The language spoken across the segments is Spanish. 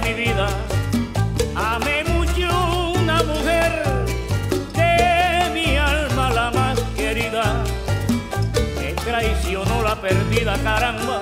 mi vida. Amé mucho una mujer de mi alma la más querida. Me traicionó la perdida caramba.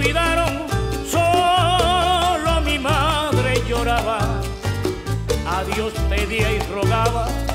olvidaron, solo mi madre lloraba, a Dios pedía y rogaba.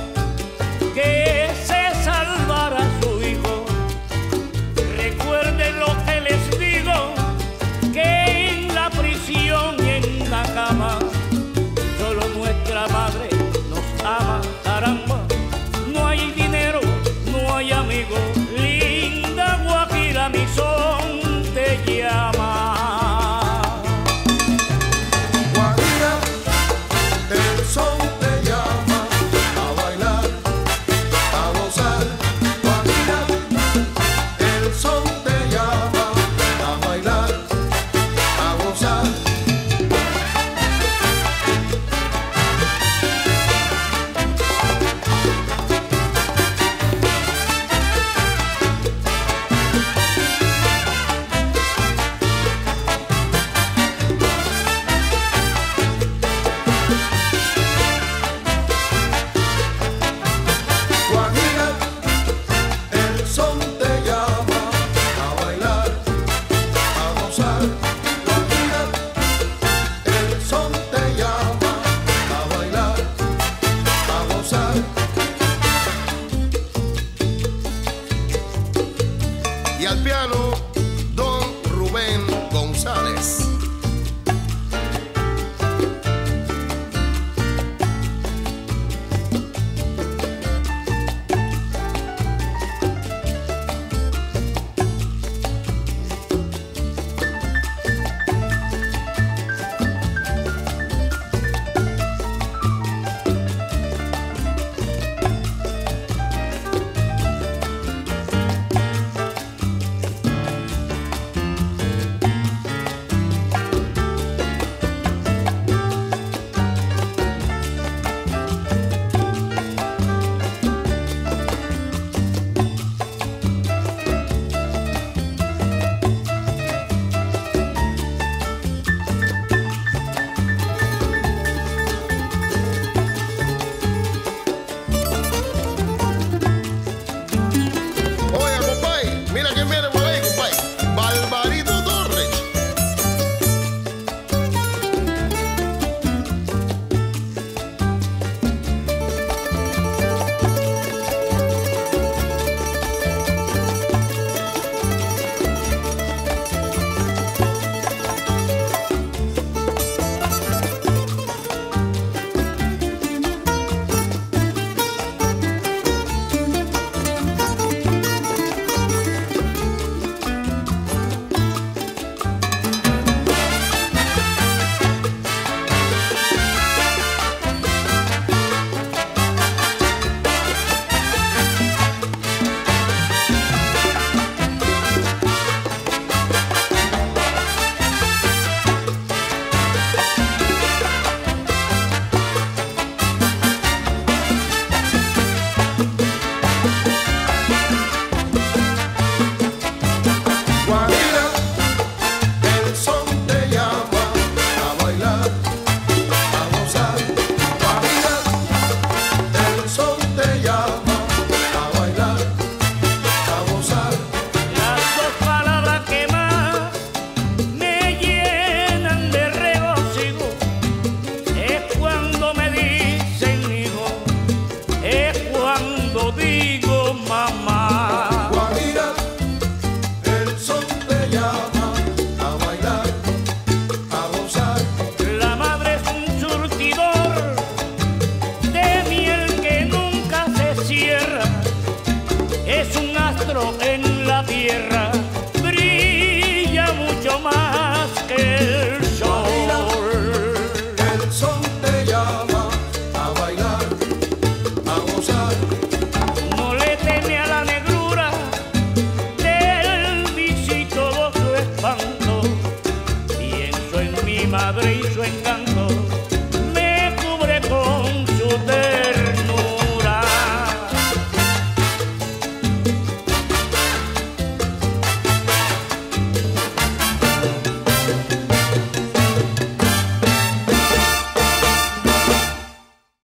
Madre y su encanto